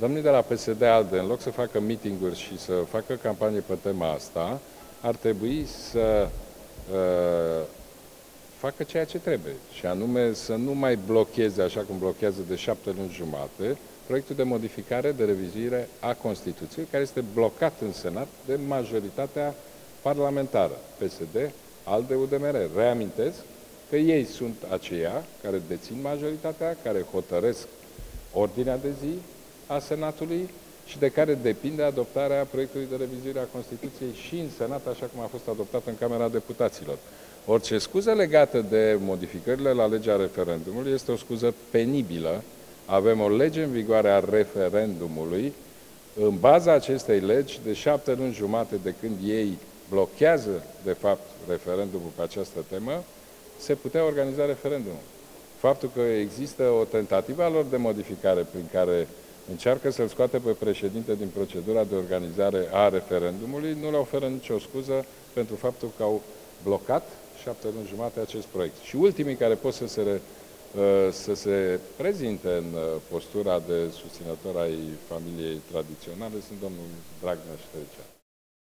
Domnii de la PSD ALDE, în loc să facă meeting-uri și să facă campanie pe tema asta, ar trebui să uh, facă ceea ce trebuie, și anume să nu mai blocheze, așa cum blochează de șapte luni jumate, proiectul de modificare, de revizuire a Constituției, care este blocat în Senat de majoritatea parlamentară, PSD, ALDE, UDMR. Reamintesc că ei sunt aceia care dețin majoritatea, care hotăresc ordinea de zi a Senatului și de care depinde adoptarea proiectului de revizuire a Constituției și în Senat, așa cum a fost adoptat în Camera Deputaților. Orice scuză legată de modificările la legea referendumului este o scuză penibilă. Avem o lege în vigoare a referendumului. În baza acestei legi, de șapte luni jumate de când ei blochează, de fapt, referendumul pe această temă, se putea organiza referendumul. Faptul că există o tentativă a lor de modificare prin care încearcă să-l scoate pe președinte din procedura de organizare a referendumului, nu le oferă nicio scuză pentru faptul că au blocat șapte luni jumate acest proiect. Și ultimii care pot să se, re, uh, să se prezinte în uh, postura de susținător ai familiei tradiționale sunt domnul Dragnea și Ștrecea.